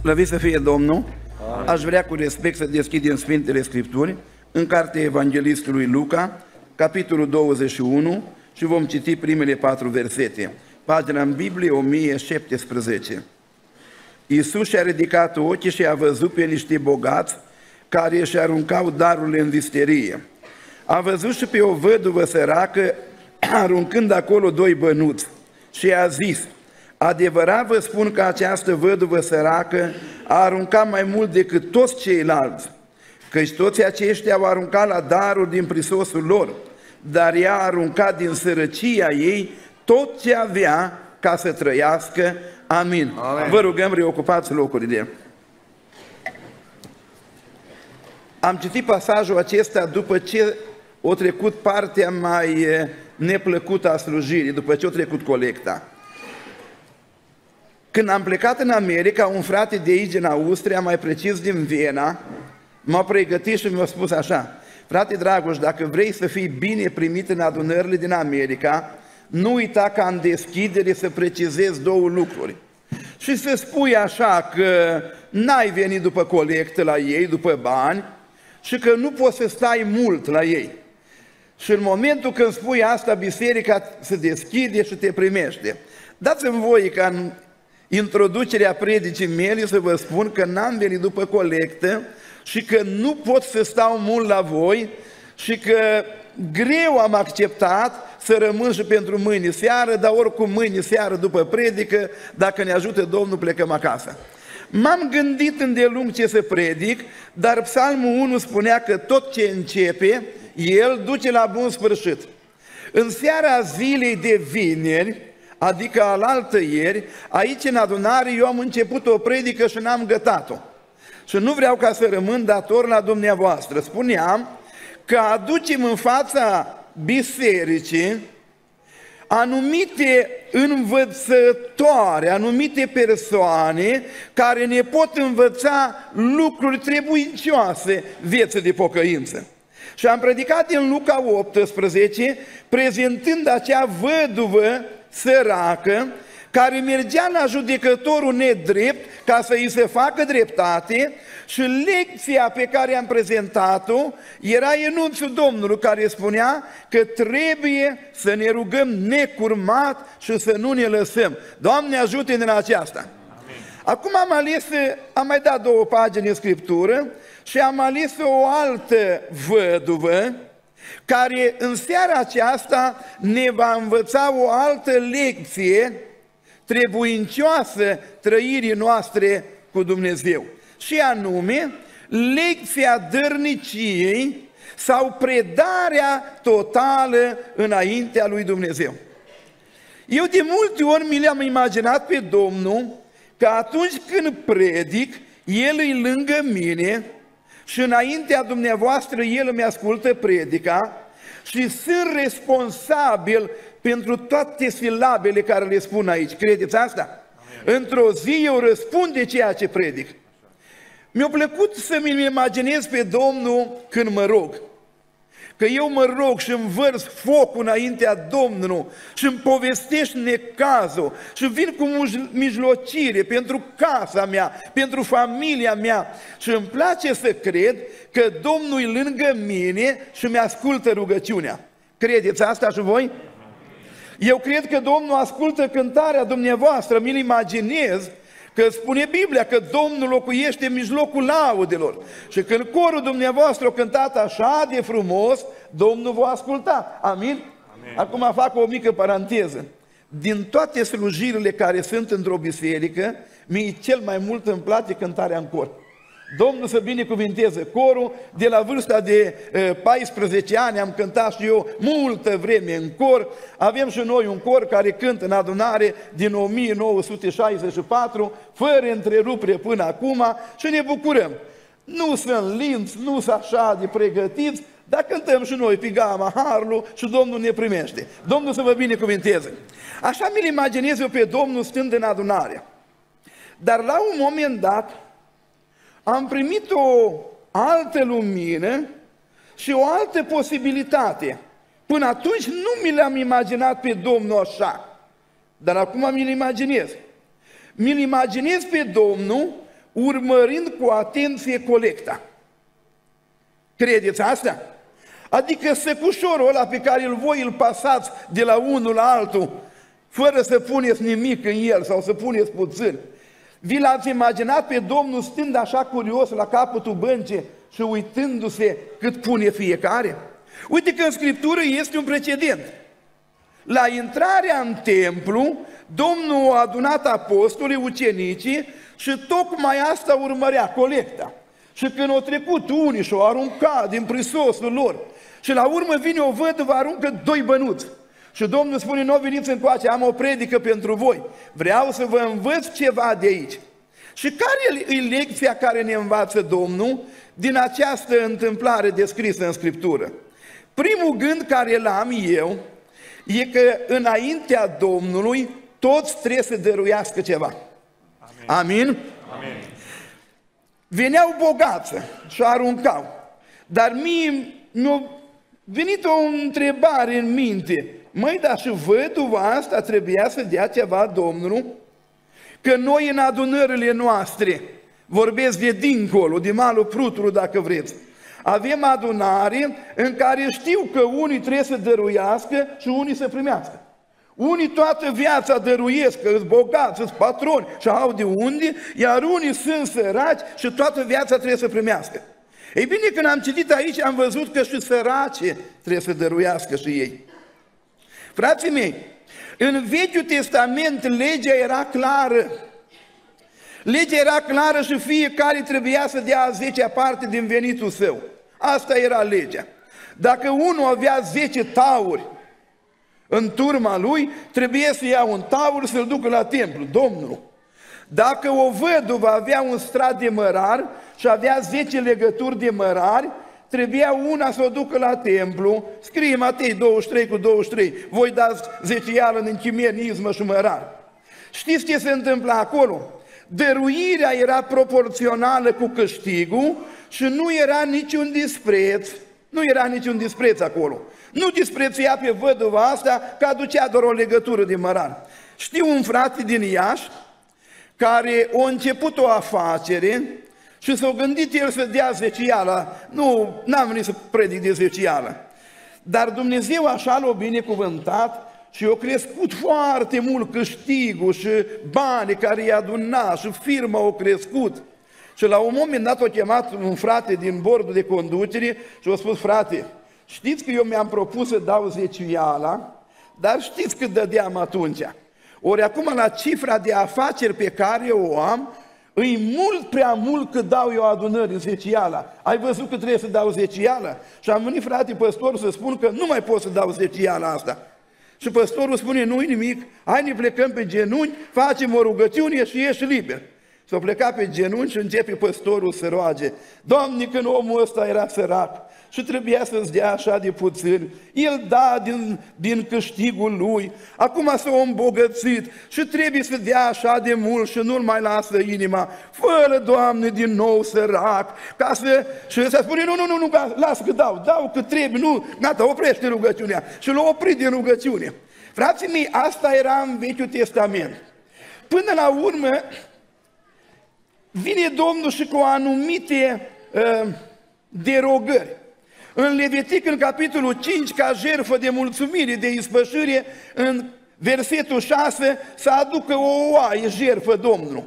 Slăvit să fie Domnul! Amin. Aș vrea cu respect să deschidem Sfintele Scripturi în cartea Evanghelistului Luca, capitolul 21 și vom citi primele patru versete. Pagina în Biblie 1017. Iisus și-a ridicat ochii și a văzut pe niște bogați care își aruncau darurile în visterie. A văzut și pe o văduvă săracă aruncând acolo doi bănuți și a zis, Adevărat vă spun că această văduvă săracă a aruncat mai mult decât toți ceilalți, căci toți aceștia au aruncat la daruri din prisosul lor, dar ea a aruncat din sărăcia ei tot ce avea ca să trăiască. Amin. Amin. Vă rugăm, reocupați locurile. Am citit pasajul acesta după ce o trecut partea mai eh, neplăcută a slujirii, după ce o trecut colecta. Când am plecat în America, un frate de aici, din Austria, mai precis din Viena, m-a pregătit și mi-a spus așa, frate Dragoș, dacă vrei să fii bine primit în adunările din America, nu uita ca în deschidere să precizezi două lucruri. Și să spui așa că n-ai venit după colectă la ei, după bani, și că nu poți să stai mult la ei. Și în momentul când spui asta, biserica se deschide și te primește. Dați-mi voi ca în introducerea predicii mele să vă spun că n-am venit după colectă și că nu pot să stau mult la voi și că greu am acceptat să rămân și pentru mâine seară, dar oricum mâine seară după predică, dacă ne ajută Domnul, plecăm acasă. M-am gândit îndelung ce să predic, dar Psalmul 1 spunea că tot ce începe, el duce la bun sfârșit. În seara zilei de vineri, adică al altă ieri, aici în adunare eu am început o predică și n-am gătat-o. Și nu vreau ca să rămân dator la dumneavoastră. Spuneam că aducem în fața bisericii anumite învățătoare, anumite persoane care ne pot învăța lucruri trebuincioase vieții de pocăință. Și am predicat în Luca 18, prezentând acea văduvă săracă, care mergea la judecătorul nedrept ca să îi se facă dreptate și lecția pe care am prezentat-o era enunțul Domnului care spunea că trebuie să ne rugăm necurmat și să nu ne lăsăm. Doamne ajută în aceasta! Amin. Acum am ales, am mai dat două pagini în Scriptură și am ales o altă văduvă care în seara aceasta ne va învăța o altă lecție trebuincioasă trăirii noastre cu Dumnezeu. Și anume, lecția dărniciei sau predarea totală înaintea lui Dumnezeu. Eu de multe ori mi le-am imaginat pe Domnul că atunci când predic, El e lângă mine și înaintea dumneavoastră El îmi ascultă predica și sunt responsabil pentru toate silabele care le spun aici. Credeți asta? Într-o zi eu răspund de ceea ce predic. Mi-a plăcut să-mi imaginez pe Domnul când mă rog. Că eu mă rog și îmi vărs focul înaintea Domnului și îmi povestești necazul și vin cu mijlocire pentru casa mea, pentru familia mea și îmi place să cred că Domnul e lângă mine și mi-ascultă rugăciunea. Credeți asta și voi? Eu cred că Domnul ascultă cântarea dumneavoastră, mi-l imaginez Că spune Biblia că Domnul locuiește în mijlocul laudelor. Și când corul dumneavoastră a cântat așa de frumos, Domnul va asculta. Amin? Amin. Acum fac o mică paranteză. Din toate slujirile care sunt într-o biserică, mie cel mai mult îmi place cântarea în cor. Domnul să binecuvinteze corul, de la vârsta de 14 ani am cântat și eu multă vreme în cor, avem și noi un cor care cântă în adunare din 1964, fără întrerupere până acum și ne bucurăm. Nu sunt linți, nu sunt așa de pregătiți, dar cântăm și noi pe gama Harlu și Domnul ne primește. Domnul să vă binecuvinteze. Așa mi-l imaginez eu pe Domnul stând în adunare. Dar la un moment dat, am primit o altă lumină și o altă posibilitate. Până atunci nu mi l-am imaginat pe Domnul așa, dar acum mi-l imaginez. Mi-l imaginez pe Domnul urmărind cu atenție colecta. Credeți asta? Adică secușorul ăla pe care îl voi îl pasați de la unul la altul, fără să puneți nimic în el sau să puneți puțin. Vi l-ați imaginat pe Domnul stând așa curios la capătul băncii și uitându-se cât pune fiecare? Uite că în Scriptură este un precedent. La intrarea în templu, Domnul a adunat apostolii, ucenicii și tocmai asta urmărea, colecta. Și când au trecut unii și au aruncat din prisosul lor și la urmă vine o văduvă, aruncă doi bănuți. Și Domnul spune, nu veniți încoace, am o predică pentru voi. Vreau să vă învăț ceva de aici. Și care e lecția care ne învață Domnul din această întâmplare descrisă în Scriptură? Primul gând care l-am eu e că înaintea Domnului toți trebuie să dăruiască ceva. Amin? Amin? Amin. Veneau bogață și aruncau. Dar mie mi-a venit o întrebare în minte. Măi, dar și văduva asta trebuia să dea ceva Domnului? Că noi în adunările noastre, vorbesc de dincolo, de malul Prutru dacă vreți, avem adunare în care știu că unii trebuie să dăruiască și unii să primească. Unii toată viața dăruiesc, că sunt bogați, sunt patroni și au de unde, iar unii sunt săraci și toată viața trebuie să primească. Ei bine, când am citit aici, am văzut că și sărace trebuie să dăruiască și ei. Frații mei, în Vechiul Testament legea era clară. Legea era clară și fiecare trebuia să dea 10 parte din venitul său. Asta era legea. Dacă unul avea 10 tauri în turma lui, trebuie să ia un taur să-l ducă la templu, Domnul. Dacă o văduvă avea un strat de mărar și avea 10 legături de mărari, trebuia una să o ducă la templu, scrie Matei 23 cu 23, voi dați zecială în închimenismă și mărar. Știți ce se întâmplă acolo? Dăruirea era proporțională cu câștigul și nu era niciun dispreț, nu era niciun dispreț acolo. Nu disprețuia pe văduva asta că aducea doar o legătură de mărar. Știu un frate din Iași care a început o afacere și s-a gândit el să dea zeciala. Nu, n-am venit să predic de zecială. Dar Dumnezeu așa l-a binecuvântat și a crescut foarte mult câștigul și banii care i-a adunat și firma a crescut. Și la un moment dat a chemat un frate din bordul de conducere și a spus, frate, știți că eu mi-am propus să dau zeciuiala, dar știți cât dădeam atunci? Ori acum la cifra de afaceri pe care o am, îi mult prea mult cât dau eu adunării zeciala. Ai văzut că trebuie să dau zeciala? Și am venit frate păstorul să spun că nu mai pot să dau zeciala asta. Și păstorul spune, nu-i nimic, hai ne plecăm pe genunchi, facem o rugăciune și ieși liber. S-a plecat pe genunchi și începe păstorul să roage. Doamne, când omul ăsta era sărac și trebuia să-ți dea așa de puțin, el da din, din câștigul lui, acum s-a îmbogățit și trebuie să dea așa de mult și nu-l mai lasă inima. Fără, Doamne, din nou sărac, ca să... Și să spune, nu, nu, nu, nu, lasă că dau, dau că trebuie, nu, gata, oprește rugăciunea. Și l-a oprit din rugăciune. Frații mei, asta era în Vechiul Testament. Până la urmă, vine Domnul și cu anumite uh, derogări. În Levitic, în capitolul 5, ca jertfă de mulțumire, de ispășire, în versetul 6, să aducă o oaie jertfă Domnul.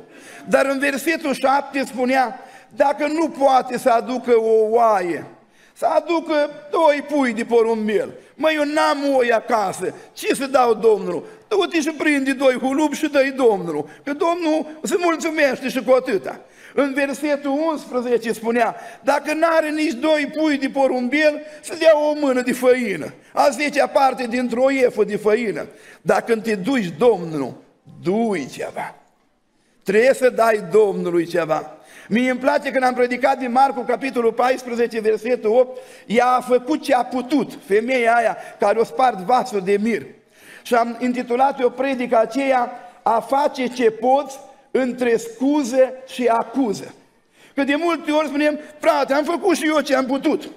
Dar în versetul 7 spunea, dacă nu poate să aducă o oaie, să aducă doi pui de porumbel. Măi, eu n-am oi acasă, ce să dau Domnului? Du-te și prinde doi hulubi și dă-i Domnului, că Domnul se mulțumește și cu atâta. În versetul 11 spunea, dacă n-are nici doi pui de porumbel, să dea o mână de făină. A zecea parte dintr-o iefă de făină. Dacă când te duci Domnul, dui ceva. Trebuie să dai Domnului ceva. Mie îmi place când am predicat din Marcu, capitolul 14, versetul 8, ea a făcut ce a putut, femeia aia care o spart vasul de mir. Și am intitulat o predică aceea, a face ce poți între scuză și acuză. Că de multe ori spunem, frate, am făcut și eu ce am putut.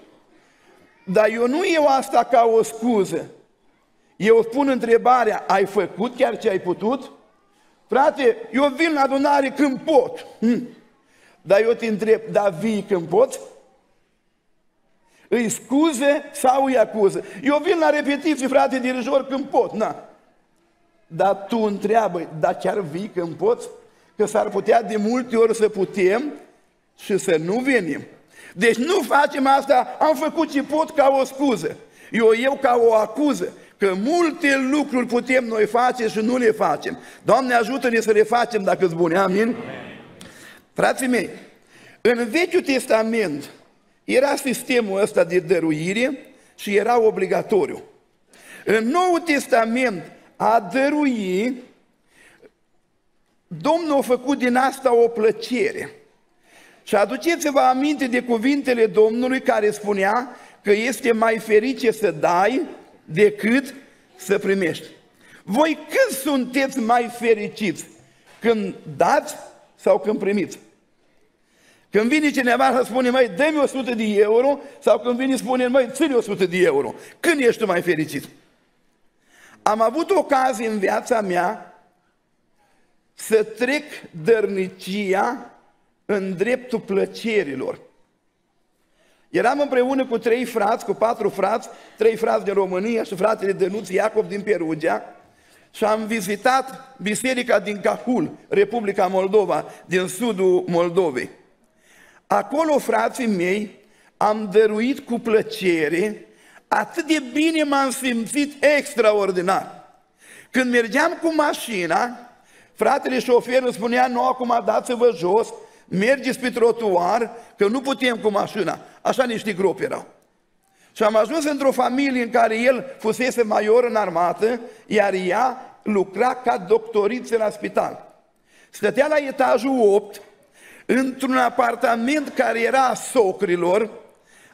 Dar eu nu eu asta ca o scuză. Eu spun întrebarea, ai făcut chiar ce ai putut? Frate, eu vin la adunare când pot. Hm. Dar eu te întreb, da vii când poți? Îi scuze sau îi acuză? Eu vin la repetiții, frate dirijor, când pot, na. Dar tu întreabă, dar chiar vii când poți? Că s-ar putea de multe ori să putem și să nu venim. Deci nu facem asta, am făcut ce pot ca o scuză. Eu, eu ca o acuză. Că multe lucruri putem noi face și nu le facem. Doamne ajută-ne să le facem dacă îți bune. Amin? Amin. Frații mei, în Vechiul Testament era sistemul ăsta de dăruire și era obligatoriu. În Noul Testament a dărui, Domnul a făcut din asta o plăcere. Și aduceți-vă aminte de cuvintele Domnului care spunea că este mai ferice să dai decât să primești. Voi când sunteți mai fericiți? Când dați sau când primiți? Când vine cineva să spune, mai dă-mi 100 de euro, sau când vine spune, mai ține 100 de euro. Când ești tu mai fericit? Am avut ocazie în viața mea să trec dărnicia în dreptul plăcerilor. Eram împreună cu trei frați, cu patru frați, trei frați din România și fratele Dănuț Iacob din Perugia și am vizitat biserica din Cahul, Republica Moldova, din sudul Moldovei. Acolo, frații mei, am dăruit cu plăcere, atât de bine m-am simțit extraordinar. Când mergeam cu mașina, fratele șofer îmi spunea, nu, acum dați-vă jos, mergeți pe trotuar, că nu putem cu mașina. Așa niște gropi erau. Și am ajuns într-o familie în care el fusese major în armată, iar ea lucra ca doctoriță la spital. Stătea la etajul 8, într-un apartament care era a socrilor,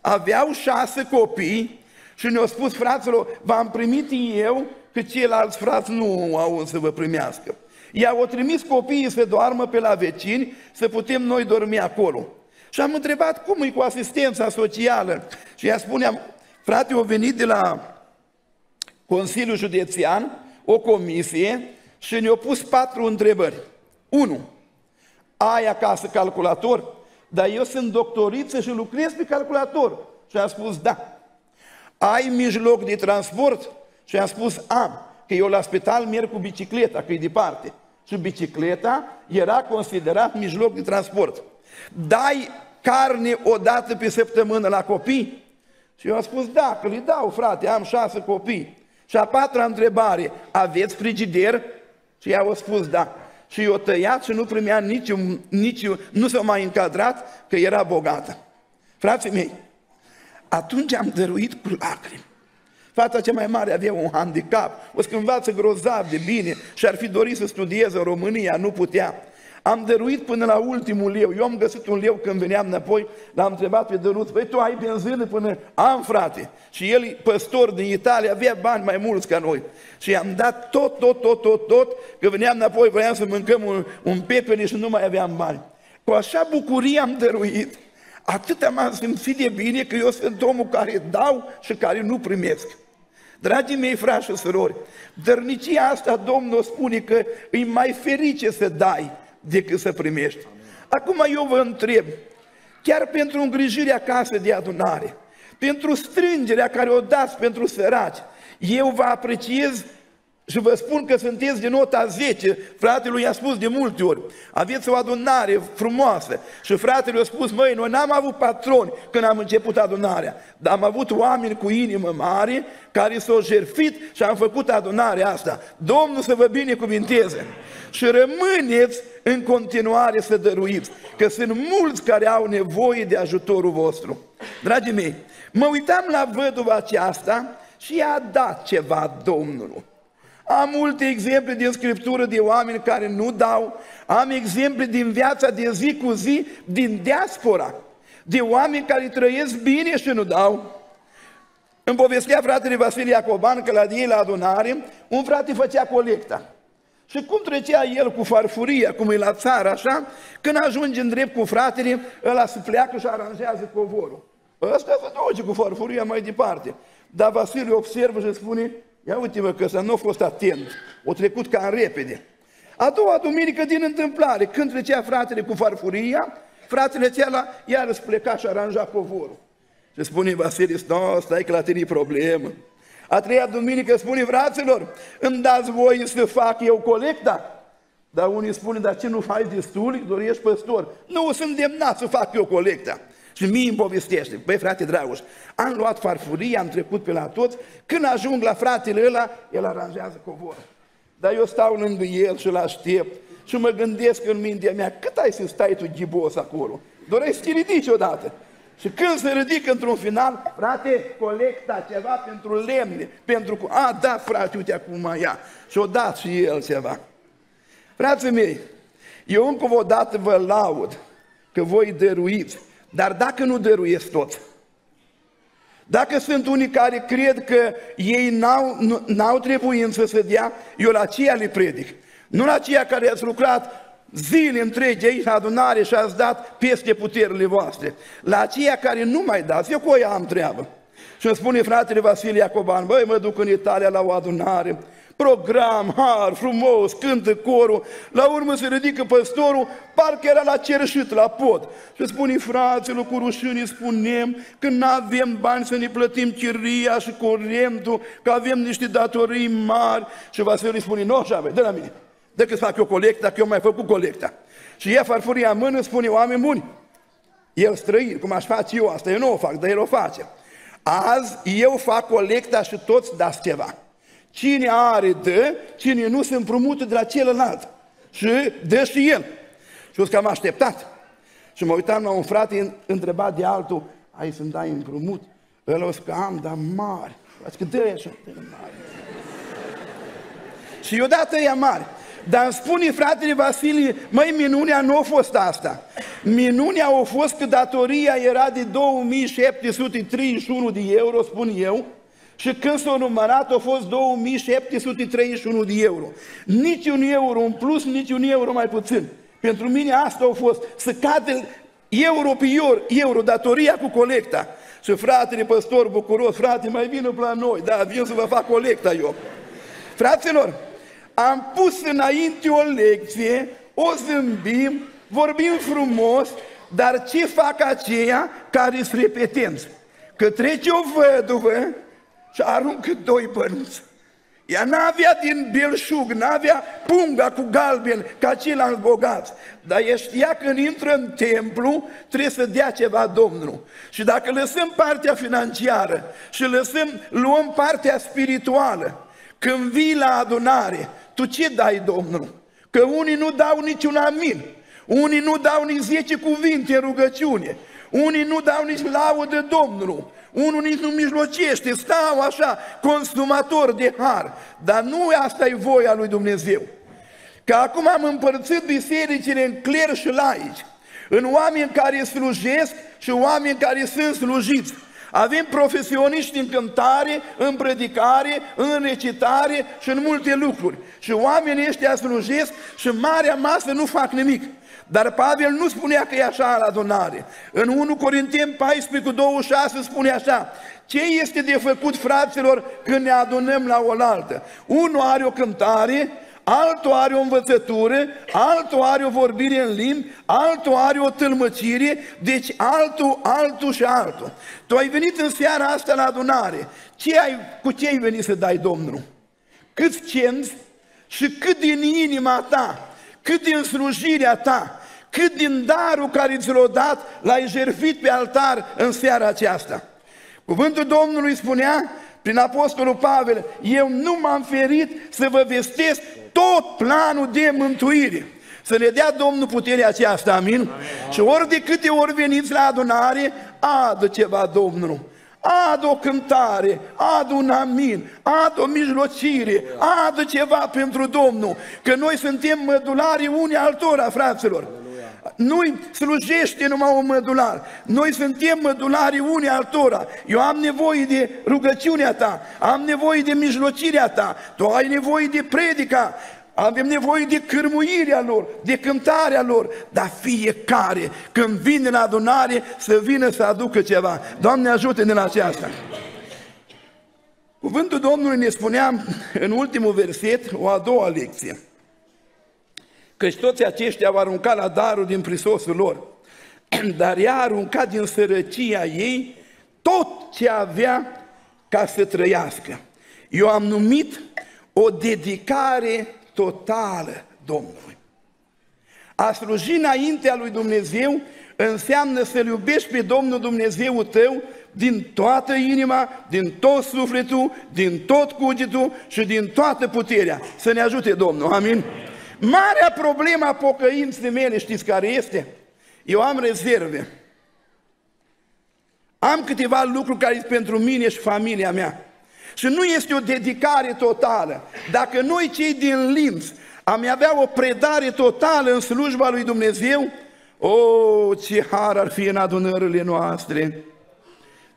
aveau șase copii și ne-au spus fraților, v-am primit eu, că ceilalți frați nu au să vă primească. I-au trimis copiii să doarmă pe la vecini, să putem noi dormi acolo. Și am întrebat cum e cu asistența socială. Și ea spunea, frate, au venit de la Consiliul Județean, o comisie, și ne-au pus patru întrebări. Unu, ai acasă calculator? Dar eu sunt doctoriță și lucrez pe calculator. Și am spus, da. Ai mijloc de transport? Și am spus, am. Că eu la spital merg cu bicicleta, că e departe. Și bicicleta era considerat mijloc de transport. Dai carne o dată pe săptămână la copii? Și eu am spus, da, că le dau, frate, am șase copii. Și a patra întrebare, aveți frigider? Și ea a spus, da și i-o tăiat și nu primea nici, nici nu s-a mai încadrat că era bogată. Frații mei, atunci am dăruit cu lacrimi. Fata cea mai mare avea un handicap, o să învață grozav de bine și ar fi dorit să studieze în România, nu putea. Am dăruit până la ultimul leu. Eu am găsit un leu când veneam înapoi, l-am întrebat pe Dănuț, păi tu ai benzină până... Am, frate. Și el, păstor din Italia, avea bani mai mulți ca noi. Și i-am dat tot, tot, tot, tot, tot, că veneam înapoi, voiam să mâncăm un, un pepene și nu mai aveam bani. Cu așa bucurie am dăruit, atât m-am simțit de bine că eu sunt omul care dau și care nu primesc. Dragii mei frați și surori, dărnicia asta Domnul spune că îi mai ferice să dai decât să primești. Acum eu vă întreb, chiar pentru îngrijirea casei de adunare, pentru strângerea care o dați pentru săraci, eu vă apreciez și vă spun că sunteți de nota 10, fratele i-a spus de multe ori, aveți o adunare frumoasă și fratele a spus, măi, noi n-am avut patroni când am început adunarea, dar am avut oameni cu inimă mare care s-au jerfit și am făcut adunarea asta. Domnul să vă binecuvinteze și rămâneți în continuare să dăruiți, că sunt mulți care au nevoie de ajutorul vostru. Dragii mei, mă uitam la văduva aceasta și i-a dat ceva Domnului. Am multe exemple din Scriptură de oameni care nu dau, am exemple din viața de zi cu zi, din diaspora, de oameni care trăiesc bine și nu dau. Îmi povestea fratele Vasile Iacoban că la ei la adunare, un frate făcea colecta. Și cum trecea el cu farfuria, cum e la țară, așa, când ajunge în drept cu fratele, ăla se pleacă și aranjează covorul. Ăsta se duce cu farfuria mai departe. Dar Vasile observă și spune, ia uite-vă că să nu a fost atent, o trecut cam repede. A doua duminică din întâmplare, când trecea fratele cu farfuria, Fratele cealaltă iar îți pleca și aranja covorul. Și spune Vasile, no, stai că la tine e problemă. A treia duminică spune, fraților, îmi dați voi să fac eu colecta? Dar unii spune, dar ce nu faci destul, doar ești păstor. Nu sunt demnat să fac eu colecta. Și mie îmi povestește, băi frate Dragoș, am luat farfurie, am trecut pe la toți, când ajung la fratele ăla, el aranjează covorul. Dar eu stau lângă el și îl aștept și mă gândesc în mintea mea, cât ai să stai tu ghibos acolo? Dorești să te ridici odată. Și când se ridică într-un final, frate, colecta ceva pentru lemne, pentru... A, da, frate, uite acum mai ia. Și o dat și el ceva. Frații mei, eu încă o dată vă laud că voi dăruiți, dar dacă nu dăruiesc tot, dacă sunt unii care cred că ei n-au, n-au trebuință să dea, eu la aceea le predic. Nu la aceia care ați lucrat zile întregi aici la adunare și ați dat peste puterile voastre. La aceia care nu mai dați, eu cu ea am treabă. Și îmi spune fratele Vasilie Iacoban, băi, mă duc în Italia la o adunare, program, har, frumos, cântă corul, la urmă se ridică păstorul, parcă era la cerșit, la pod. Și spune, fraților, cu rușine spunem că nu avem bani să ne plătim chiria și curentul, că avem niște datorii mari. Și Vasile spune, nu, așa, de la mine, decât să fac eu colecta, dacă eu mai făcut colecta. Și ia farfuria în mână, spune, oameni buni, el străin, cum aș face eu asta, eu nu o fac, dar el o face. Azi eu fac colecta și toți dați ceva. Cine are, dă, cine nu se împrumută de la celălalt. Și dă și el. Și că am așteptat. Și mă uitam la un frate, întreba de altul, ai să-mi dai împrumut? El o că am, dar mari. Că dă așa, mare. și eu dat ea mare. Dar îmi spune fratele Vasilie, măi, minunea nu a fost asta. Minunea a fost că datoria era de 2731 de euro, spun eu, și când s-a numărat, a fost 2731 de euro. Nici un euro în plus, nici un euro mai puțin. Pentru mine asta a fost, să cade euro pe euro, euro datoria cu colecta. Și fratele păstor bucuros, frate, mai vină la noi, da, vin să vă fac colecta eu. Fraților, am pus înainte o lecție, o zâmbim, vorbim frumos, dar ce fac aceia care sunt repetenți? Că trece o văduvă și aruncă doi bănuți. Ea n-avea din belșug, n-avea punga cu galben ca ceilalți bogați, dar ea știa că când intră în templu trebuie să dea ceva Domnul. Și dacă lăsăm partea financiară și lăsăm, luăm partea spirituală, când vii la adunare, tu ce dai Domnul? Că unii nu dau niciun amin, unii nu dau nici zece cuvinte în rugăciune, unii nu dau nici laudă Domnului, unul nici nu mijlocește, stau așa, consumator de har. Dar nu asta e voia lui Dumnezeu. Că acum am împărțit bisericile în cler și laici, în oameni care slujesc și oameni care sunt slujiți. Avem profesioniști în cântare, în predicare, în recitare și în multe lucruri. Și oamenii ăștia slujesc și marea masă nu fac nimic. Dar Pavel nu spunea că e așa la adunare. În 1 Corinteni 14 cu 26 spune așa, ce este de făcut fraților când ne adunăm la oaltă? Unul are o cântare, altul are o învățătură, altul are o vorbire în limbi, altul are o tâlmăcire, deci altul, altul și altul. Tu ai venit în seara asta la adunare. Ce ai, cu ce ai venit să dai Domnul? Cât cenți și cât din inima ta cât din slujirea ta, cât din darul care ți l-a dat, l-ai jertfit pe altar în seara aceasta. Cuvântul Domnului spunea prin Apostolul Pavel, eu nu m-am ferit să vă vestesc tot planul de mântuire. Să ne dea Domnul puterea aceasta, amin? amin. Și ori de câte ori veniți la adunare, adă ceva Domnul adă o cântare, adă un amin, adă o mijlocire, adă ceva pentru Domnul, că noi suntem mădulari unii altora, fraților. Nu-i slujește numai un mădular. Noi suntem mădulari unii altora. Eu am nevoie de rugăciunea ta, am nevoie de mijlocirea ta, tu ai nevoie de predica, avem nevoie de cârmuirea lor, de cântarea lor, dar fiecare, când vine la adunare, să vină să aducă ceva. Doamne ajută-ne la aceasta! Cuvântul Domnului ne spunea în ultimul verset o a doua lecție. Căci toți aceștia au aruncat la darul din prisosul lor. dar ea a aruncat din sărăcia ei tot ce avea ca să trăiască. Eu am numit o dedicare totală Domnului. A sluji înaintea lui Dumnezeu înseamnă să-L iubești pe Domnul Dumnezeu tău din toată inima, din tot sufletul, din tot cugetul și din toată puterea. Să ne ajute Domnul, amin? Marea problemă a pocăinței mele, știți care este? Eu am rezerve. Am câteva lucruri care sunt pentru mine și familia mea. Și nu este o dedicare totală. Dacă noi cei din Linz am avea o predare totală în slujba lui Dumnezeu, o, oh, ce har ar fi în adunările noastre!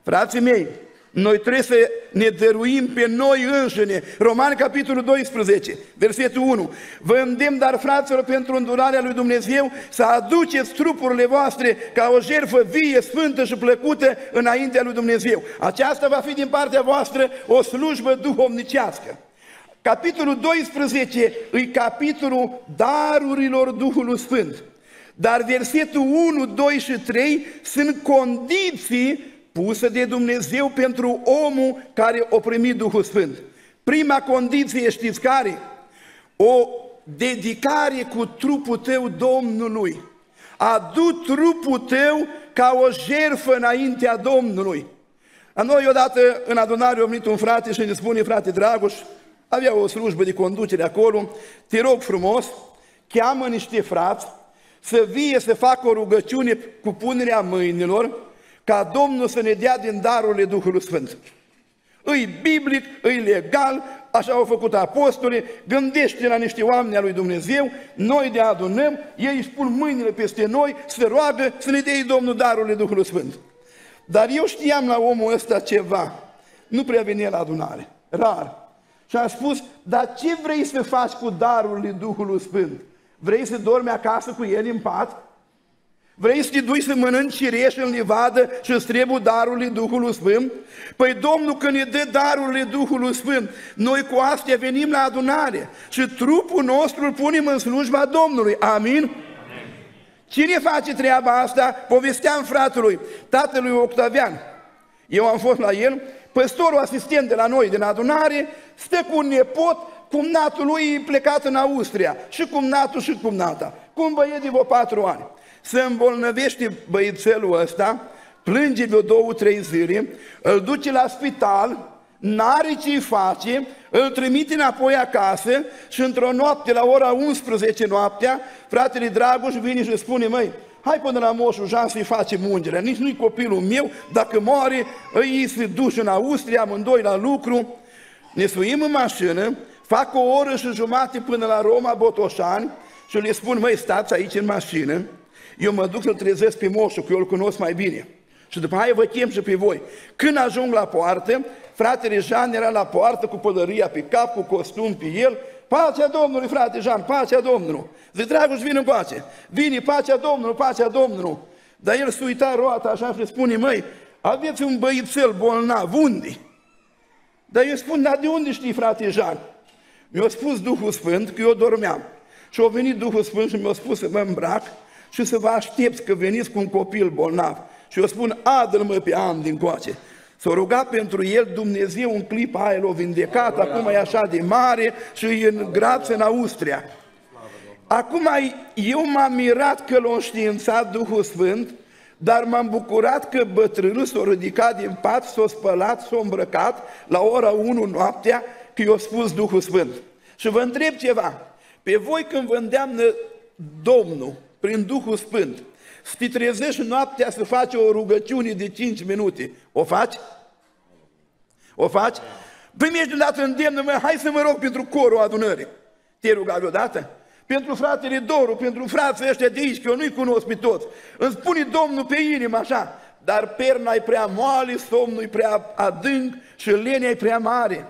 Frații mei, noi trebuie să ne dăruim pe noi înșine. Romani, capitolul 12, versetul 1. Vă îndemn, dar fraților, pentru îndurarea lui Dumnezeu, să aduceți trupurile voastre ca o jertfă vie, sfântă și plăcută înaintea lui Dumnezeu. Aceasta va fi din partea voastră o slujbă duhovnicească. Capitolul 12 e capitolul darurilor Duhului Sfânt. Dar versetul 1, 2 și 3 sunt condiții pusă de Dumnezeu pentru omul care o primit Duhul Sfânt. Prima condiție știți care? O dedicare cu trupul tău Domnului. Adu trupul tău ca o jerfă înaintea Domnului. A noi odată în adunare a venit un frate și ne spune, frate Dragoș, avea o slujbă de conducere acolo, te rog frumos, cheamă niște frați să vie să facă o rugăciune cu punerea mâinilor ca Domnul să ne dea din darurile Duhului Sfânt. Îi biblic, îi legal, așa au făcut apostole, gândește la niște oameni al lui Dumnezeu, noi de adunăm, ei își pun mâinile peste noi, se roagă să ne dea Domnul darurile Duhului Sfânt. Dar eu știam la omul ăsta ceva, nu prea venea la adunare, rar. Și am spus, dar ce vrei să faci cu darurile Duhului Sfânt? Vrei să dormi acasă cu el în pat? Vrei să te duci să mănânci cireș în livadă și îți trebuie darurile Duhului Sfânt? Păi Domnul când ne dă darurile Duhului Sfânt, noi cu astea venim la adunare și trupul nostru îl punem în slujba Domnului. Amin? Cine face treaba asta? Povesteam fratelui, tatălui Octavian. Eu am fost la el, păstorul asistent de la noi din adunare, stă cu un nepot, cumnatul lui plecat în Austria, și cumnatul și cumnata, cum băieți de vreo patru ani se îmbolnăvește băițelul ăsta, plânge vreo două, trei zile, îl duce la spital, n-are ce face, îl trimite înapoi acasă și într-o noapte, la ora 11 noaptea, fratele Dragoș vine și spune, măi, hai până la moșul Jean să-i facem ungerea, nici nu-i copilul meu, dacă moare, îi se duce în Austria, amândoi la lucru, ne suim în mașină, fac o oră și jumate până la Roma, Botoșani, și le spun, măi, stați aici în mașină, eu mă duc să-l trezesc pe moșul, că eu îl cunosc mai bine. Și după aia vă chem și pe voi. Când ajung la poartă, fratele Jean era la poartă cu pălăria pe cap, cu costum pe el, Pacea Domnului, frate Jean, pacea Domnului. Zic, Dragoș, vine în pace. Vine, pacea Domnului, pacea Domnului. Dar el se uita roata așa și spune, măi, aveți un băițel bolnav, unde? Dar eu spun, dar de unde știi, frate Jean? Mi-a spus Duhul Sfânt că eu dormeam. Și a venit Duhul Sfânt și mi-a spus să mă îmbrac și să vă aștepți că veniți cu un copil bolnav. Și eu spun, adă-l pe am din coace. S-a rugat pentru el Dumnezeu un clip aia l-a vindecat, acum e așa de mare și e în grață în Austria. Acum eu m-am mirat că l-a științat Duhul Sfânt, dar m-am bucurat că bătrânul s-a ridicat din pat, s-a spălat, s-a îmbrăcat la ora 1 noaptea, că i-a spus Duhul Sfânt. Și vă întreb ceva, pe voi când vă îndeamnă Domnul prin Duhul Sfânt, să te trezești noaptea să faci o rugăciune de 5 minute, o faci? O faci? Primești odată îndemnă, mă, hai să mă rog pentru corul adunării. Te-ai rugat vreodată? Pentru fratele Doru, pentru frații ăștia de aici, că eu nu-i cunosc pe toți. Îmi spune Domnul pe inimă așa, dar perna e prea moale, somnul e prea adânc și lenea e prea mare.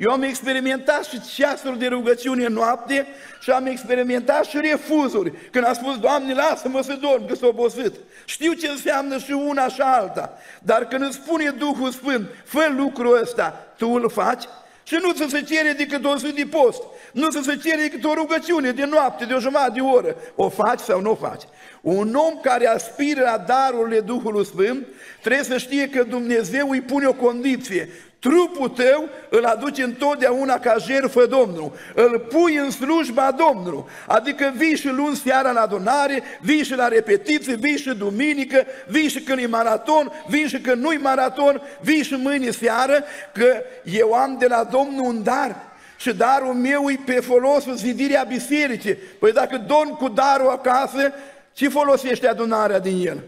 Eu am experimentat și ceasuri de rugăciune noapte și am experimentat și refuzuri. Când am spus, Doamne, lasă-mă să dorm, că s-a obosit. Știu ce înseamnă și una și alta. Dar când îți spune Duhul Sfânt, fă lucrul ăsta, tu îl faci și nu ți se cere decât o zi de post. Nu să se cere decât o rugăciune de noapte, de o jumătate de oră. O faci sau nu o faci? Un om care aspiră la darurile Duhului Sfânt trebuie să știe că Dumnezeu îi pune o condiție. Trupul tău îl aduci întotdeauna ca jertfă Domnul, îl pui în slujba Domnului, adică vii și luni seara la adunare, vii și la repetiții, vii și duminică, vii și când e maraton, vii și când nu-i maraton, vii și mâine seară, că eu am de la Domnul un dar, și darul meu e pe folosul zidirea bisericii. Păi dacă dorm cu darul acasă, ce folosește adunarea din el?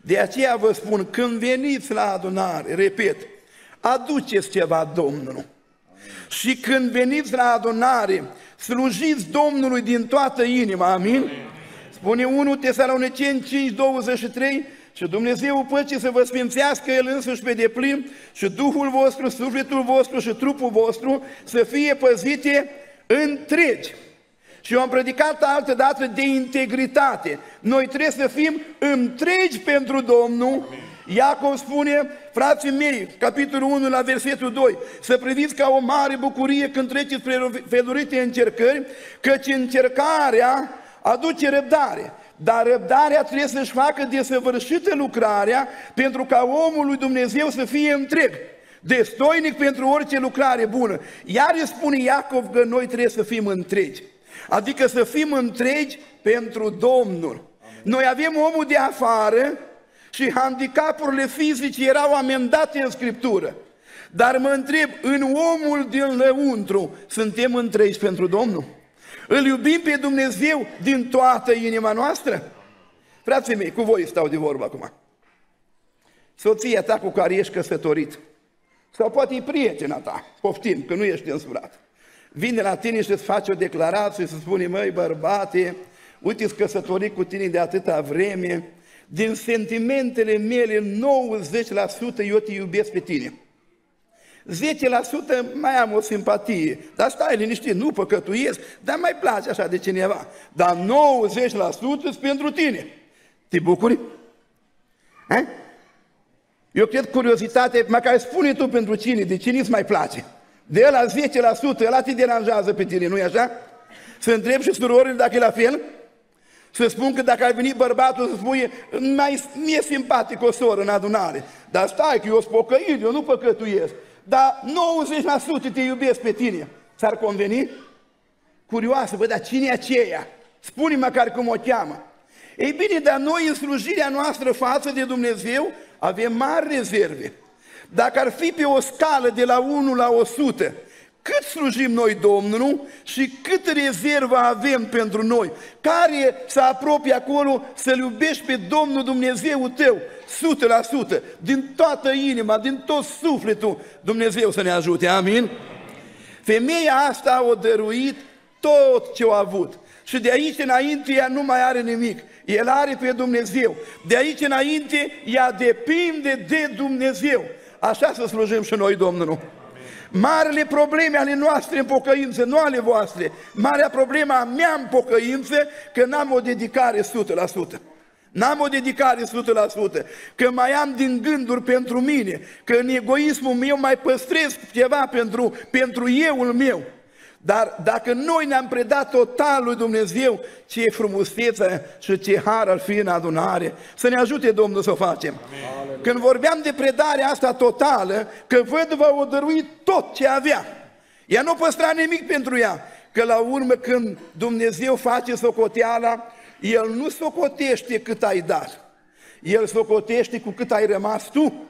De aceea vă spun, când veniți la adunare, repet, aduceți ceva Domnului. Și când veniți la adunare, slujiți Domnului din toată inima, amin? Spune 1 Tesaloniceni 5, 23, și Dumnezeu păcii să vă sfințească El însuși pe deplin și Duhul vostru, sufletul vostru și trupul vostru să fie păzite întregi. Și eu am predicat altă dată de integritate. Noi trebuie să fim întregi pentru Domnul. Iacov spune, frații mei, capitolul 1 la versetul 2, să priviți ca o mare bucurie când treceți felurite încercări, căci încercarea aduce răbdare. Dar răbdarea trebuie să-și facă desăvârșită lucrarea pentru ca omul lui Dumnezeu să fie întreg destoinic pentru orice lucrare bună. Iar îi spune Iacov că noi trebuie să fim întregi. Adică să fim întregi pentru Domnul. Noi avem omul de afară și handicapurile fizice erau amendate în Scriptură. Dar mă întreb, în omul din lăuntru suntem întregi pentru Domnul? Îl iubim pe Dumnezeu din toată inima noastră? Frații mei, cu voi stau de vorbă acum. Soția ta cu care ești căsătorit, sau poate e prietena ta, poftim, că nu ești însurat vine la tine și îți face o declarație și spune, măi bărbate, uite căsătorit cu tine de atâta vreme, din sentimentele mele 90% eu te iubesc pe tine. 10% mai am o simpatie, dar stai liniștit, nu păcătuiesc, dar mai place așa de cineva. Dar 90% sunt pentru tine. Te bucuri? Ha? Eu cred curiozitate, măcar spune tu pentru cine, de cine îți mai place. De la 10%, ăla te deranjează pe tine, nu-i așa? Să întreb și surorile dacă e la fel? Să spun că dacă ai venit bărbatul să spui, mai mie simpatic o soră în adunare. Dar stai că eu sunt pocăit, eu nu păcătuiesc. Dar 90% te iubesc pe tine. S-ar conveni? Curioasă, bă, dar cine e aceea? Spune măcar cum o cheamă. Ei bine, dar noi în slujirea noastră față de Dumnezeu avem mari rezerve. Dacă ar fi pe o scală de la 1 la 100, cât slujim noi Domnul și cât rezervă avem pentru noi, care să apropie acolo să-L iubești pe Domnul Dumnezeu tău, 100%, din toată inima, din tot sufletul, Dumnezeu să ne ajute, amin? Femeia asta a dăruit tot ce a avut. Și de aici înainte ea nu mai are nimic. El are pe Dumnezeu. De aici înainte ea depinde de Dumnezeu. Așa să slujim și noi Domnul. Marele probleme ale noastre în pocăință, nu ale voastre. Marea problemă a mea în pocăință că n-am o dedicare 100%. N-am o dedicare 100%, că mai am din gânduri pentru mine, că în egoismul meu mai păstrez ceva pentru, pentru euul meu. Dar dacă noi ne-am predat total lui Dumnezeu, ce frumusețe și ce har ar fi în adunare, să ne ajute Domnul să o facem. Amin. Când vorbeam de predarea asta totală, că văduva o dăruit tot ce avea. Ea nu păstra nimic pentru ea, că la urmă când Dumnezeu face socoteala, El nu socotește cât ai dat, El socotește cu cât ai rămas tu.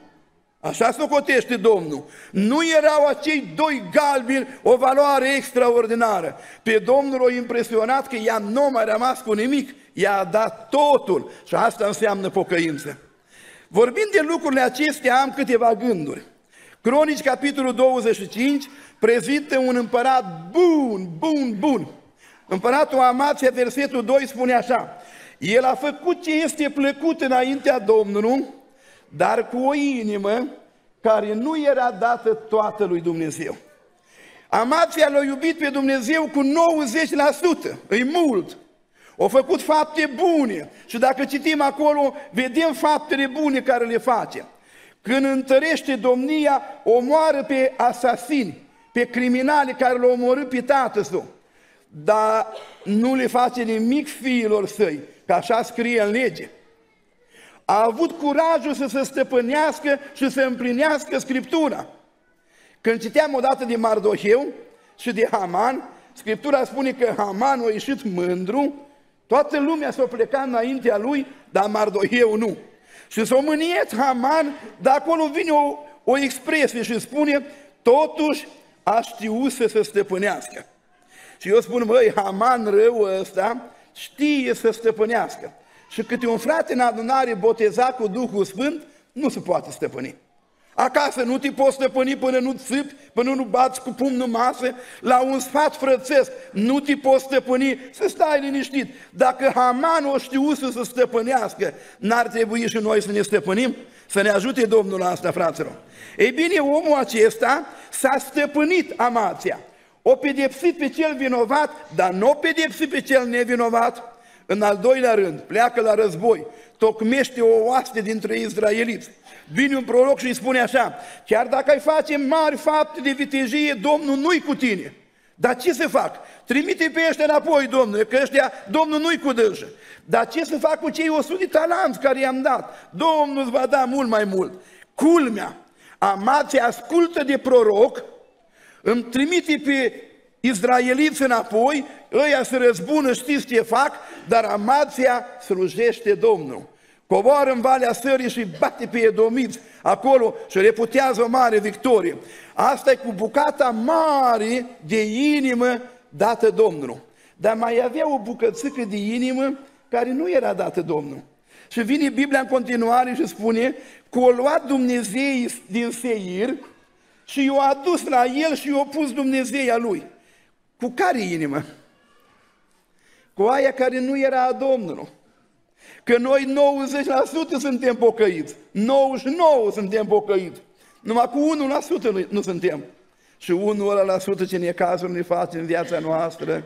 Așa socotește Domnul. Nu erau acei doi galbini o valoare extraordinară. Pe Domnul o impresionat că ea nu mai rămas cu nimic, i-a dat totul și asta înseamnă pocăință. Vorbind de lucrurile acestea, am câteva gânduri. Cronici, capitolul 25, prezintă un împărat bun, bun, bun. Împăratul Amația, versetul 2, spune așa, El a făcut ce este plăcut înaintea Domnului, dar cu o inimă care nu era dată toată lui Dumnezeu. Amația l-a iubit pe Dumnezeu cu 90%, e mult. Au făcut fapte bune și dacă citim acolo, vedem faptele bune care le face. Când întărește domnia, omoară pe asasini, pe criminali care l-au omorât pe tatăl său. dar nu le face nimic fiilor săi, că așa scrie în lege. A avut curajul să se stăpânească și să împlinească Scriptura. Când citeam odată de Mardoheu și de Haman, Scriptura spune că Haman a ieșit mândru, toată lumea s-a plecat înaintea lui, dar Mardoheu nu. Și s-a mâniet Haman, dar acolo vine o, o expresie și spune, totuși a știut să se stăpânească. Și eu spun, măi, Haman rău ăsta știe să stăpânească. Și câte un frate în adunare botezat cu Duhul Sfânt, nu se poate stăpâni. Acasă nu te poți stăpâni până nu țipi, până nu bați cu pumnul masă, la un sfat frățesc, nu te poți stăpâni, să stai liniștit. Dacă Haman o știu să se stăpânească, n-ar trebui și noi să ne stăpânim? Să ne ajute Domnul la asta, fraților. Ei bine, omul acesta s-a stăpânit amația. O pedepsit pe cel vinovat, dar nu o pedepsit pe cel nevinovat. În al doilea rând, pleacă la război, tocmește o oaste dintre izraeliți. Vine un proroc și îi spune așa, chiar dacă ai face mari fapte de vitejie, Domnul nu-i cu tine. Dar ce să fac? Trimite pe ăștia înapoi, Domnule, că ăștia, Domnul nu-i cu dânsă. Dar ce să fac cu cei 100 de talanți care i-am dat? Domnul îți va da mult mai mult. Culmea, amația ascultă de proroc, îmi trimite pe izraeliți înapoi, ăia se răzbună, știți ce fac, dar Amația slujește Domnul. Coboară în Valea Sării și bate pe edomiți acolo și reputează o mare victorie. Asta e cu bucata mare de inimă dată Domnului. Dar mai avea o bucățică de inimă care nu era dată Domnul. Și vine Biblia în continuare și spune că o luat Dumnezeu din Seir și i-a adus la el și i-a pus Dumnezeia lui. Cu care inimă? Cu aia care nu era a Domnului. Că noi 90% suntem pocăiți. 99% suntem pocăiți. Numai cu 1% nu, nu suntem. Și 1% ce ne cazuri ne face în viața noastră.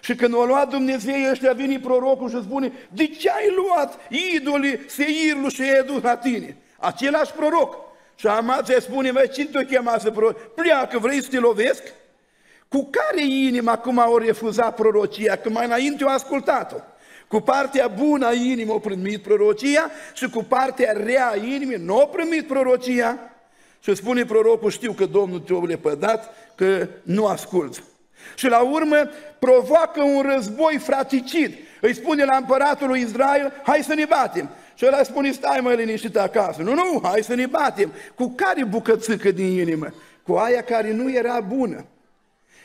Și când o luat Dumnezeu, ăștia vine prorocul și spune, de ce ai luat idolii Seirlu și ai dus la tine? Același proroc. Și Amația spune, mai cine te-o chema să proroc? Pleacă, vrei să te lovesc? Cu care inima acum au refuzat prorocia, că mai înainte au ascultat-o? Cu partea bună a inimii au primit prorocia și cu partea rea a inimii nu au primit prorocia. Și spune prorocul, știu că Domnul te-a lepădat, că nu asculți. Și la urmă provoacă un război fraticid. Îi spune la împăratul lui Israel, hai să ne batem. Și ăla spune, stai mai liniștit acasă. Nu, nu, hai să ne batem. Cu care bucățică din inimă? Cu aia care nu era bună.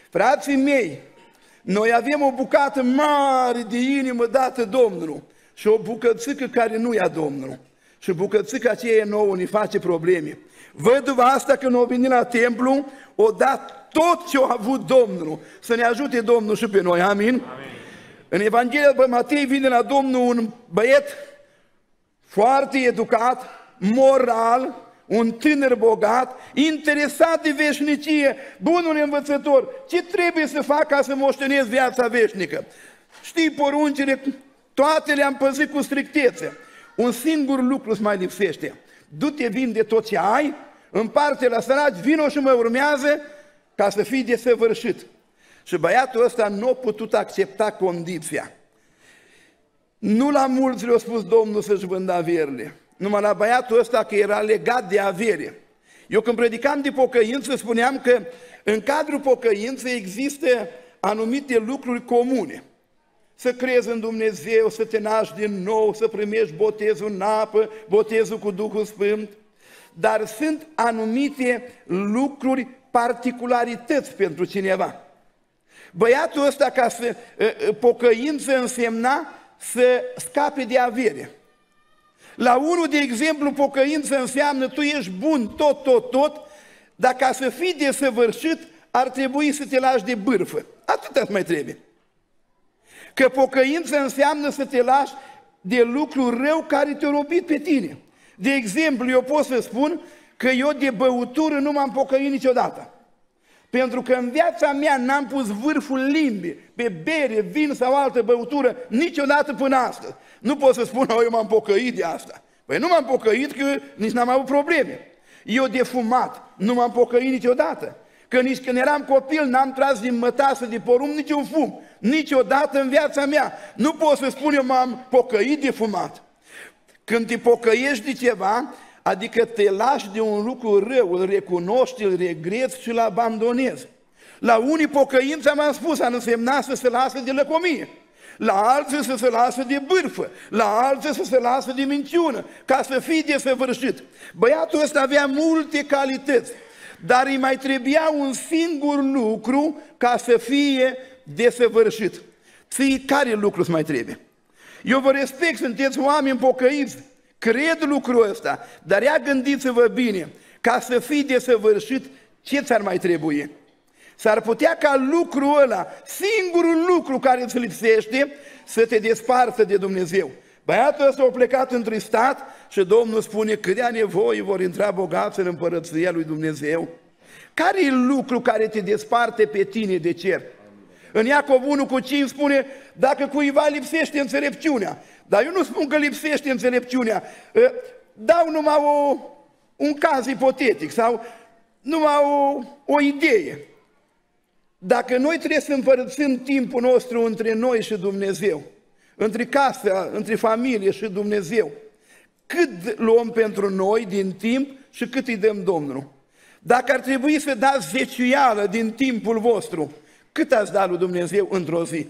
Frații mei, noi avem o bucată mare de inimă dată Domnului și o bucățică care nu ia Domnul. Și bucățica aceea nouă ne face probleme. Văduva asta când o venit la templu, o dat tot ce a avut Domnul. Să ne ajute Domnul și pe noi. Amin? Amin. În Evanghelia după Matei vine la Domnul un băiet foarte educat, moral, un tânăr bogat, interesat de veșnicie, bunul învățător, ce trebuie să fac ca să moștenesc viața veșnică? Știi poruncile, toate le-am păzit cu strictețe. Un singur lucru îți mai lipsește. Du-te, vinde tot ce ai, împarte la săraci, vino și mă urmează ca să fii desăvârșit. Și băiatul ăsta nu a putut accepta condiția. Nu la mulți le-a spus Domnul să-și vândă averile numai la băiatul ăsta că era legat de avere. Eu când predicam de pocăință spuneam că în cadrul pocăinței există anumite lucruri comune. Să crezi în Dumnezeu, să te naști din nou, să primești botezul în apă, botezul cu Duhul Sfânt. Dar sunt anumite lucruri, particularități pentru cineva. Băiatul ăsta, ca să ă, ă, pocăință însemna să scape de avere. La unul, de exemplu, pocăință înseamnă tu ești bun tot, tot, tot, dar ca să fii desăvârșit, ar trebui să te lași de bârfă. Atât îți mai trebuie. Că pocăință înseamnă să te lași de lucru rău care te-a robit pe tine. De exemplu, eu pot să spun că eu de băutură nu m-am pocăit niciodată. Pentru că în viața mea n-am pus vârful limbii pe bere, vin sau altă băutură niciodată până astăzi. Nu pot să spun, eu m-am pocăit de asta. Păi nu m-am pocăit că nici n-am avut probleme. Eu de fumat nu m-am pocăit niciodată. că nici când eram copil n-am tras din mătasă de porumb niciun fum. Niciodată în viața mea. Nu pot să spun eu m-am pocăit de fumat. Când te pocăiești de ceva, adică te lași de un lucru rău, îl recunoști, îl regreți și îl abandonezi. La unii pocăința, m-am spus, a însemnat să se lasă de lăcomie. La alții să se lasă de bârfă, la alții să se lasă de minciună, ca să fie desăvârșit. Băiatul ăsta avea multe calități, dar îi mai trebuia un singur lucru ca să fie desăvârșit. Ții care lucru îți mai trebuie? Eu vă respect, sunteți oameni pocăiți, cred lucrul ăsta, dar ia gândiți-vă bine, ca să fii desăvârșit, ce ți-ar mai trebui? S-ar putea ca lucrul ăla, singurul lucru care îți lipsește, să te despartă de Dumnezeu. Băiatul ăsta a plecat întristat și Domnul spune câtea nevoi vor intra bogați în împărăția lui Dumnezeu. Care e lucru care te desparte pe tine de cer? În Iacov 1 cu 5 spune, dacă cuiva lipsește înțelepciunea, dar eu nu spun că lipsește înțelepciunea, ă, dau numai o, un caz ipotetic sau numai o, o idee. Dacă noi trebuie să împărțim timpul nostru între noi și Dumnezeu, între casă, între familie și Dumnezeu, cât luăm pentru noi din timp și cât îi dăm Domnul? Dacă ar trebui să dați zeciuială din timpul vostru, cât ați dat lui Dumnezeu într-o zi?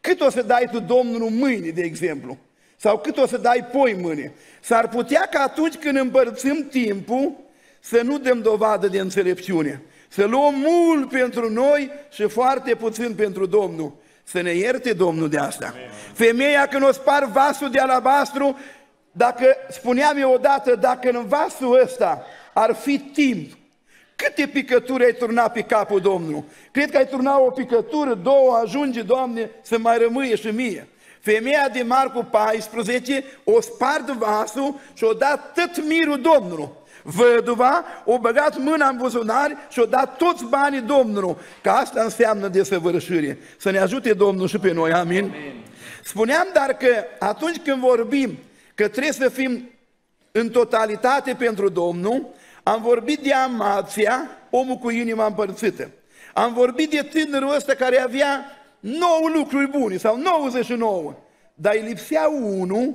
Cât o să dai tu Domnul mâine, de exemplu? Sau cât o să dai poi mâine? S-ar putea că atunci când împărțim timpul, să nu dăm dovadă de înțelepciune. Să luăm mult pentru noi și foarte puțin pentru Domnul. Să ne ierte Domnul de asta. Amen. Femeia când o spar vasul de alabastru, dacă spuneam eu odată, dacă în vasul ăsta ar fi timp, câte picături ai turnat pe capul Domnului? Cred că ai turnat o picătură, două, ajunge, Doamne, să mai rămâie și mie. Femeia de Marcu 14 o spart vasul și o dat tot mirul Domnului. Văduva o băgat mâna în buzunar și o dat toți banii Domnului. Că asta înseamnă desăvârșire. Să ne ajute Domnul și pe noi, amin? amin. Spuneam dar că atunci când vorbim că trebuie să fim în totalitate pentru Domnul, am vorbit de Amația, omul cu inima împărțită. Am vorbit de tânărul ăsta care avea 9 lucruri bune sau 99, dar îi lipsea unul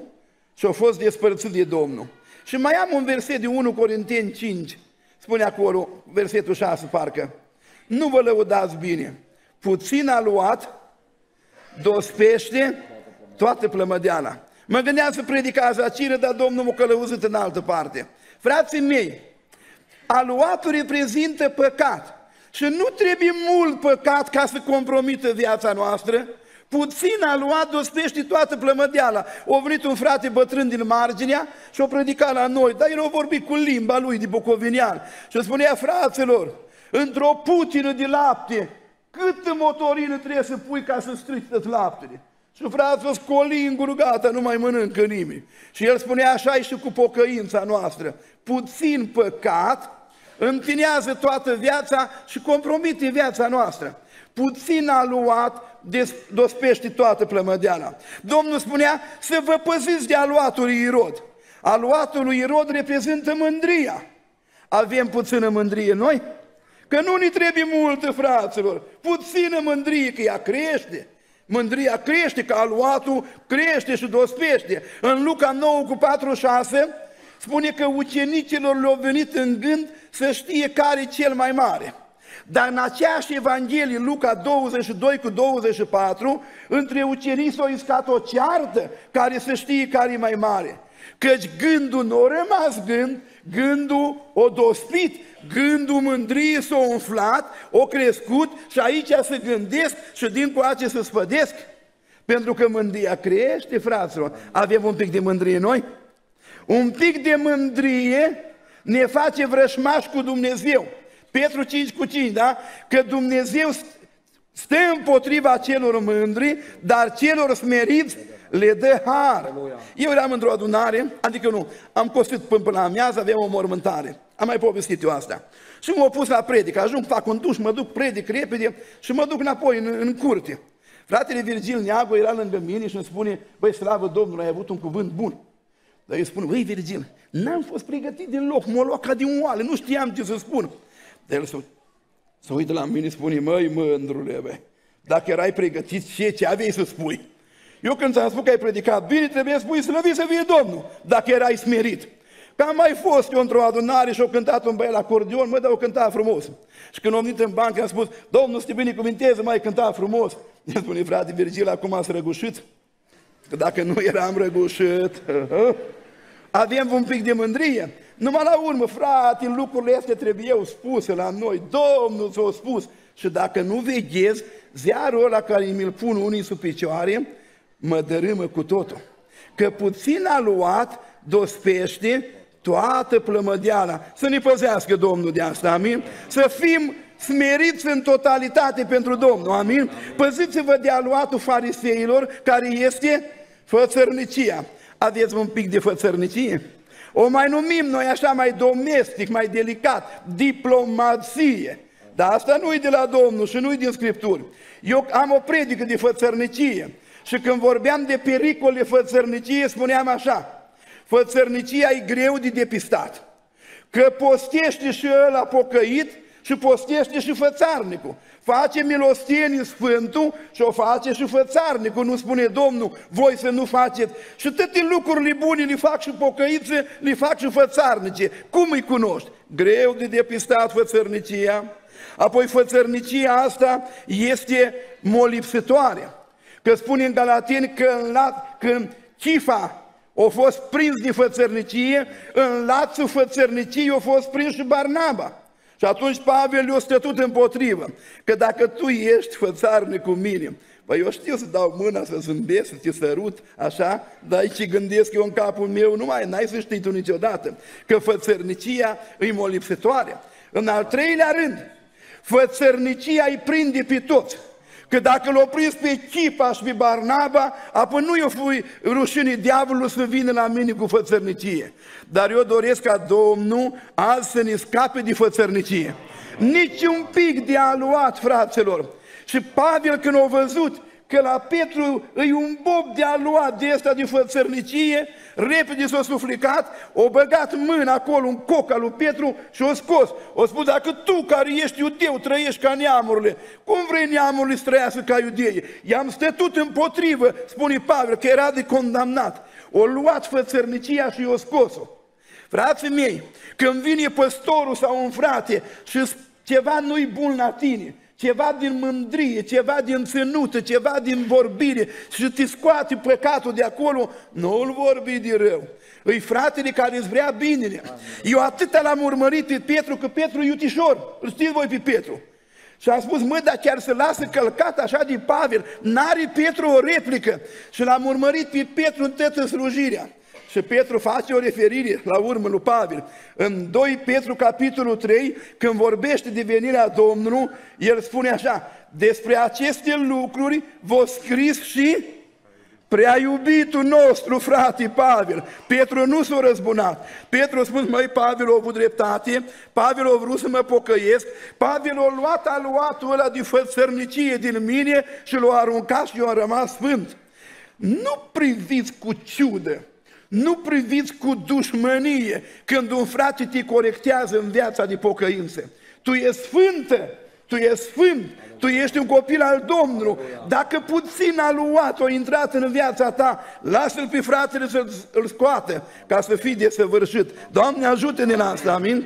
și a fost despărțit de Domnul. Și mai am un verset de 1 Corinteni 5, spune acolo, versetul 6 parcă, nu vă lăudați bine, puțin a luat, dospește toată plămădeala. Mă gândeam să predic azi la cine, dar Domnul m-a călăuzit în altă parte. Frații mei, aluatul reprezintă păcat. Și nu trebuie mult păcat ca să compromită viața noastră, Puțin a luat, dospește toată plămădeala. O venit un frate bătrân din marginea și o predica la noi, dar el a vorbit cu limba lui de bucovinian și spunea, fraților, într-o putină de lapte, câtă motorină trebuie să pui ca să strici tot laptele? Și frațul scolingur, gata, nu mai mănâncă nimic. Și el spunea așa și cu pocăința noastră. Puțin păcat împinează toată viața și compromite viața noastră. Puțin a luat, dospește toată plămădeala. Domnul spunea să vă păziți de aluatul lui Irod. Aluatul lui Irod reprezintă mândria. Avem puțină mândrie noi? Că nu ne trebuie multă, fraților. Puțină mândrie, că ea crește. Mândria crește, că aluatul crește și dospește. În Luca 9 cu 46 spune că ucenicilor le-au venit în gând să știe care e cel mai mare. Dar în aceeași Evanghelie, Luca 22 cu 24, între ucenici s-a iscat o ceartă care să știe care e mai mare. Căci gândul nu a rămas gând, gândul o dospit, gândul mândrie s-a umflat, o crescut și aici să gândesc și din coace să spădesc. Pentru că mândria crește, fraților. Avem un pic de mândrie noi? Un pic de mândrie ne face vrășmași cu Dumnezeu. Petru 5 cu 5, da? Că Dumnezeu stă împotriva celor mândri, dar celor smeriți le dă har. Eu eram într-o adunare, adică nu, am costit până, până la amiază, aveam o mormântare. Am mai povestit eu asta. Și m-au pus la predic, ajung, fac un duș, mă duc, predic repede și mă duc înapoi în, în curte. Fratele Virgil Neagu era lângă mine și îmi spune, băi, slavă Domnului, ai avut un cuvânt bun. Dar eu spun, băi, Virgil, n-am fost pregătit deloc, m-a luat ca din oale, nu știam ce să spun. Dar el spune, să uită la mine, spune, măi, mândrule, bă, dacă erai pregătit, ce, ce aveai să spui? Eu când ți-am spus că ai predicat bine, trebuie să spui slăvit să fie Domnul, dacă erai smerit. Că am mai fost eu într-o adunare și au cântat un băiat la acordeon, mă, dar o cânta frumos. Și când am venit în bancă, am spus, Domnul să te binecuvinteze, mai cânta frumos. El spune, frate Virgil, acum ați răgușit? Că dacă nu eram răgușit, avem un pic de mândrie. Numai la urmă, frate, lucrurile astea trebuiau spuse la noi. Domnul ți-a spus. Și dacă nu veghezi, ziarul ăla care mi-l pun unii sub picioare, mă dărâmă cu totul. Că puțin a luat, dospește toată plămădeala. Să ne păzească Domnul de asta, amin? Să fim smeriți în totalitate pentru Domnul, amin? Păziți-vă de aluatul fariseilor, care este fățărnicia. Aveți un pic de fățărnicie? O mai numim noi așa mai domestic, mai delicat, diplomație. Dar asta nu e de la Domnul și nu e din Scripturi. Eu am o predică de fățărnicie și când vorbeam de pericole fățărnicie, spuneam așa, fățărnicia e greu de depistat. Că postește și ăla pocăit și postește și fățarnicul. Face milostenie Sfântul și o face și fățarnicul. Nu spune Domnul, voi să nu faceți. Și toate lucrurile bune le fac și pocăițe, le fac și fățarnice. Cum îi cunoști? Greu de depistat fățărnicia. Apoi fățărnicia asta este molipsitoare. Că spune în Galateni că în lat, când Chifa a fost prins de fățărnicie, în lațul fățărniciei a fost prins și Barnaba. Și atunci Pavel i-a stătut împotrivă, că dacă tu ești fățarnic cu mine, Păi eu știu să dau mâna, să zâmbesc, să te sărut, așa, dar ce gândesc eu în capul meu, nu mai, n-ai să știi tu niciodată, că fățărnicia îi molipsitoare. În al treilea rând, fățărnicia îi prinde pe toți. Că dacă l-au prins pe Chipa și pe Barnaba, apoi nu i-o fui rușinii diavolului să vină la mine cu fățărnicie. Dar eu doresc ca Domnul azi să ne scape de fățărnicie. Nici un pic de aluat, fraților. Și Pavel când a văzut că la Petru îi un bob de aluat de asta de fățărnicie, repede s-a suflicat, o băgat mâna acolo în coca lui Petru și o scos. O spus, dacă tu care ești iudeu trăiești ca neamurile, cum vrei neamurile să trăiască ca iudeii? I-am stătut împotrivă, spune Pavel, că era de condamnat. O luat fățărnicia și o scos-o. Frații mei, când vine păstorul sau un frate și ceva nu-i bun la tine, ceva din mândrie, ceva din ținută, ceva din vorbire și te scoate păcatul de acolo, nu îl vorbi de rău. Îi fratele care îți vrea binele. Amin. Eu atâta l-am urmărit pe Petru, că Petru e iutișor. Îl știți voi pe Petru. Și am spus, mă, dar chiar să lasă călcat așa de Pavel, n-are Petru o replică. Și l-am urmărit pe Petru în toată slujirea. Și Petru face o referire la urmă lui Pavel. În 2 Petru, capitolul 3, când vorbește de venirea Domnului, el spune așa, despre aceste lucruri vă scris și prea iubitul nostru, frate Pavel. Petru nu s-a răzbunat. Petru a spus, măi, Pavel a avut dreptate, Pavel a vrut să mă pocăiesc, Pavel a luat aluatul ăla de fățărnicie din mine și l-a aruncat și eu am rămas sfânt. Nu priviți cu ciudă nu priviți cu dușmănie când un frate te corectează în viața de pocăință. Tu ești sfântă, tu ești sfânt, tu ești un copil al Domnului. Dacă puțin a luat, o intrat în viața ta, lasă-l pe fratele să-l scoată ca să fii desăvârșit. Doamne, ajută-ne la asta, amin?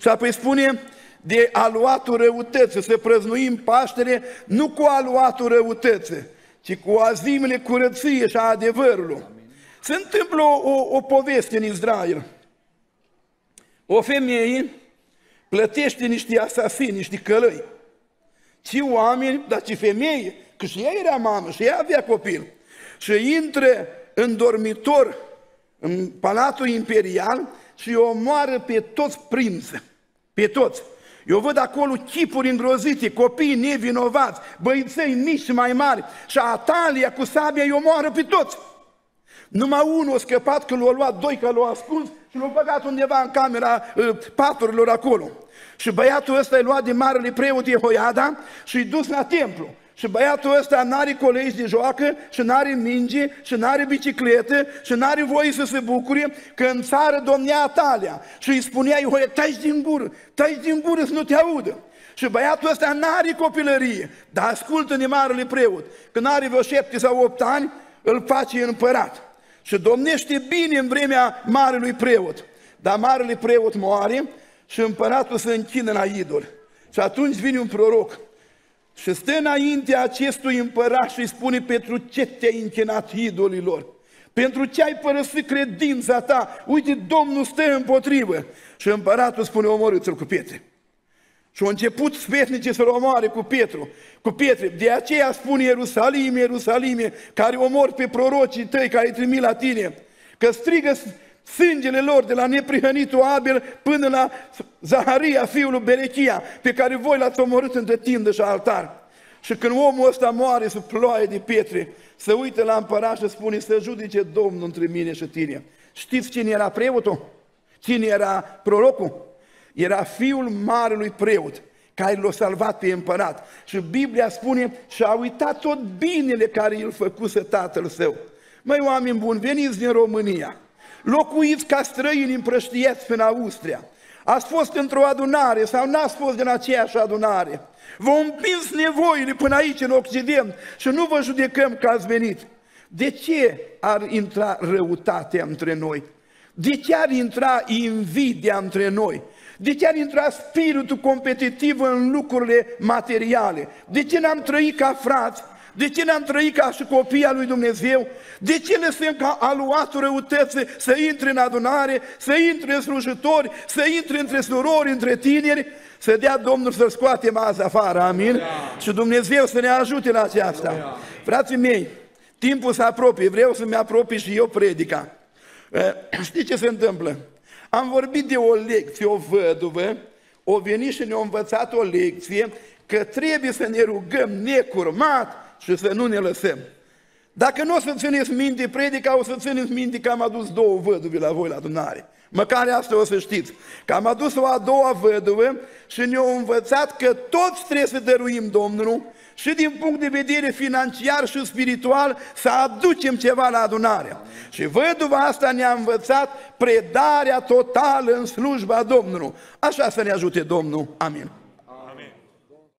Și apoi spune, de aluatul răutății, să prăznuim Paștele nu cu aluatul răutății, ci cu azimile curăției și a adevărului. Se întâmplă o, o, o poveste în Israel. O femeie plătește niște asasini, niște călăi. Ce oameni, dar ce femeie, că și ea era mamă și ea avea copil. Și intră în dormitor, în Palatul Imperial și omoară pe toți prințe, pe toți. Eu văd acolo chipuri îngrozite, copii nevinovați, băiței mici și mai mari și Atalia cu sabia îi omoară pe toți. Numai unul a scăpat că l-a luat doi că l-a ascuns și l-a băgat undeva în camera uh, paturilor acolo. Și băiatul ăsta i luat de marele preot Jehoiada și i dus la templu. Și băiatul ăsta n-are colegi de joacă și n-are minge și n-are bicicletă și n-are voie să se bucure că în țară domnea Atalia. Și îi spunea Iehoia, taci din gură, taci din gură să nu te audă. Și băiatul ăsta n-are copilărie, dar ascultă-ne marele preot. Când are vreo șapte sau opt ani, îl face împărat. Și domnește bine în vremea marelui preot. Dar marele preot moare și împăratul se închină la idol. Și atunci vine un proroc și stă înaintea acestui împărat și îi spune pentru ce te-ai închinat idolilor. Pentru ce ai părăsit credința ta? Uite, Domnul stă împotrivă. Și împăratul spune, omorâți-l cu pietre. Și au început sfetnice să-l omoare cu Petru, cu pietre. De aceea spune Ierusalim, Ierusalime, care omor pe prorocii tăi care îi trimit la tine, că strigă sângele lor de la neprihănitul Abel până la Zaharia, fiul lui Berechia, pe care voi l-ați omorât între tindă și altar. Și când omul ăsta moare sub ploaie de pietre, se uită la împărat și spune să judice Domnul între mine și tine. Știți cine era preotul? Cine era prorocul? Era fiul marelui preot care l-a salvat pe împărat. Și Biblia spune și a uitat tot binele care îl făcuse tatăl său. Măi, oameni buni, veniți din România, locuiți ca străini împrăștieți în Austria, ați fost într-o adunare sau n-ați fost din aceeași adunare, vă împins nevoile până aici în Occident și nu vă judecăm că ați venit. De ce ar intra răutatea între noi? De ce ar intra invidia între noi? De ce ar intra spiritul competitiv în lucrurile materiale? De ce n-am trăit ca frați? De ce ne-am trăit ca și copii al lui Dumnezeu? De ce lăsăm ca aluatul răutății să intre în adunare, să intre în slujitori, să intre între surori, între tineri? Să dea Domnul să scoatem azi afară, amin? Da. Și Dumnezeu să ne ajute la aceasta. Da. Frații mei, timpul se apropie, vreau să-mi apropii și eu predica. Eh, știi ce se întâmplă? Am vorbit de o lecție, o văduvă, o venit și ne-a învățat o lecție că trebuie să ne rugăm necurmat și să nu ne lăsăm. Dacă nu o să țineți minte predica, o să țineți minte că am adus două văduve la voi la adunare. Măcar asta o să știți. Că am adus o a doua văduvă și ne-au învățat că toți trebuie să dăruim Domnului și din punct de vedere financiar și spiritual să aducem ceva la adunare. Și văduva asta ne-a învățat predarea totală în slujba Domnului. Așa să ne ajute Domnul. Amin.